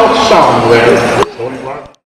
out somewhere.